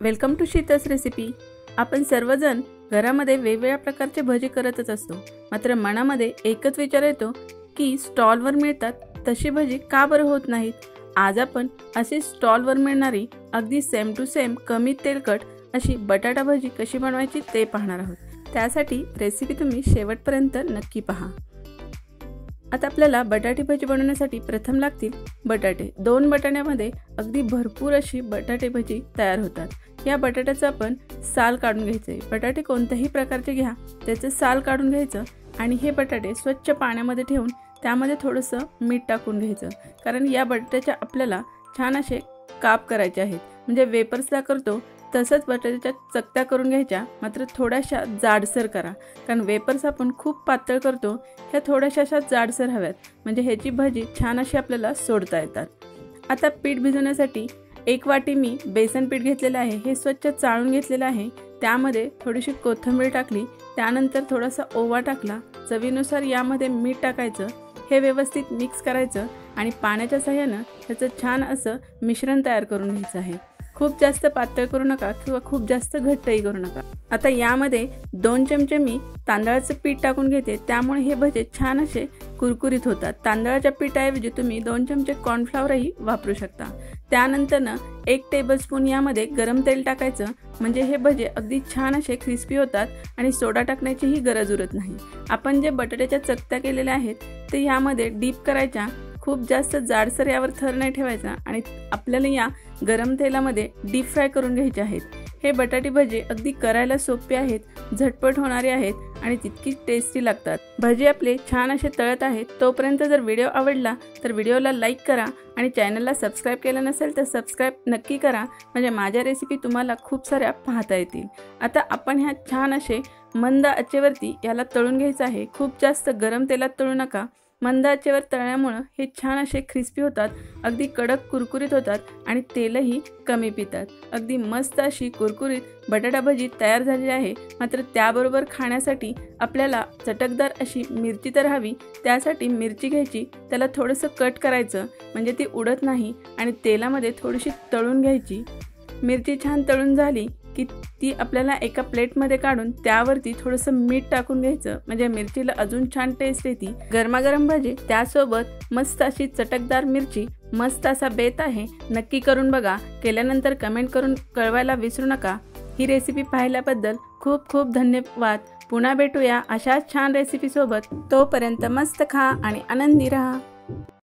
Welcome to शीतस recipe. आपण सर्वजण घरामध्ये वेगवेगळ्या प्रकारचे भजी करतच असतो. मात्र मनामध्ये एकच विचार येतो की स्टॉलवर मिळतात तशी भजी का बरं होत नाहीत? आज आपण अशी स्टॉलवर मिळणारी अगदी सेम टू सेम कमी तेलकट अशी बटाटा भजी कशी बनवायची ते पाहणार आहोत. त्यासाठी रेसिपी तुम्ही शेवटपर्यंत नक्की पहा. आता आपल्याला बटाटे भजी बनवण्यासाठी प्रथम लागतील बटाटे. दोन बटाट्यामध्ये अगदी भरपूर अशी बटाटे भजी तयार होतात. या बटाट्याचं आपण साल काढून घ्यायचं आहे बटाटे कोणत्याही प्रकारचे घ्या. त्याचं साल काढून घ्यायचं आणि हे बटाटे स्वच्छ पाण्यामध्ये ठेवून त्यामध्ये थोडंसं मीठ टाकून घ्यायचं. कारण या बटाट्याच्या आपल्याला छान असे काप करायचे आहेत. म्हणजे वेपर्सला करतो तसंच बटाट्याच्या चकत्या करून घ्यायच्या. मात्र थोड्याशा जाडसर करा. कारण वेपर्स आपण खूप पातळ करतो ह्या थोड्याशा अशा जाडसर हव्यात. म्हणजे ह्याची भाजी छान अशी आपल्याला सोडता येतात. आता पीठ भिजवण्यासाठी एक वाटी मी बेसन पीठ घेतलेलं आहे. हे स्वच्छ चाळून घेतलेलं आहे. त्यामध्ये थोडीशी कोथिंबीर टाकली. त्यानंतर थोडासा ओवा टाकला. चवीनुसार यामध्ये मीठ टाकायचं. हे व्यवस्थित मिक्स करायचं आणि पाण्याच्या सहाय्यानं त्याचं छान असं मिश्रण तयार करून घ्यायचं आहे. खूप जास्त पातळ करू नका किंवा खूप जास्त घट्टही करू नका. आता यामध्ये दोन चमचे मी तांदळाचं पीठ टाकून घेते. त्यामुळे हे भजे छान असे कुरकुरीत होतात. तांदळाच्या पिठाऐवजी तुम्ही दोन चमचे कॉर्नफ्लॉवरही वापरू शकता. त्यानंतरनं एक टेबलस्पून यामध्ये गरम तेल टाकायचं. म्हणजे हे भजे अगदी छान असे क्रिस्पी होतात आणि सोडा टाकण्याचीही गरज उरत नाही. आपण जे बटाट्याच्या चकत्या केलेल्या आहेत ते यामध्ये डीप करायच्या. खूप जास्त जाडसर यावर थर नाही ठेवायचा आणि आपल्याला या गरम तेलामध्ये डीप फ्राय करून घ्यायचे आहेत. हे बटाटे भजे अगदी करायला सोपे आहेत झटपट होणारे आहेत आणि तितकीच टेस्टी लागतात. भजे आपले छान असे तळत आहेत तोपर्यंत जर व्हिडिओ आवडला तर व्हिडिओला लाईक करा आणि चॅनलला सबस्क्राईब केलं नसेल तर सबस्क्राईब नक्की करा. म्हणजे माझ्या रेसिपी तुम्हाला खूप साऱ्या पाहता येतील. आता आपण ह्या छान असे मंद आचेवरती याला तळून घ्यायचं आहे. खूप जास्त गरम तेलात तळू नका. मंद आचेवर तळल्यामुळं हे छान असे क्रिस्पी होतात अगदी कडक कुरकुरीत होतात आणि तेलही कमी पितात. अगदी मस्त अशी कुरकुरीत बटाटा भजी तयार झालेली आहे मात्र त्याबरोबर खाण्यासाठी आपल्याला चटकदार अशी मिरची तर हवी त्यासाठी मिरची घ्यायची त्याला थोडंसं कट करायचं म्हणजे ती उडत नाही आणि तेलामध्ये थोडीशी तळून घ्यायची. मिरची छान तळून झाली की ती आपल्याला एका प्लेटमध्ये काढून त्यावरती थोडंसं मीठ टाकून घ्यायचं. म्हणजे मिरचीला अजून छान टेस्ट येते. गरमागरम भाजी त्यासोबत मस्त अशी चटकदार मिरची मस्त असा बेत आहे. नक्की करून बघा. केल्यानंतर कमेंट करून कळवायला विसरू नका. ही रेसिपी पाहिल्याबद्दल खूप खूप धन्यवाद. पुन्हा भेटूया अशाच छान रेसिपीसोबत तोपर्यंत मस्त खा आणि आनंदी राहा.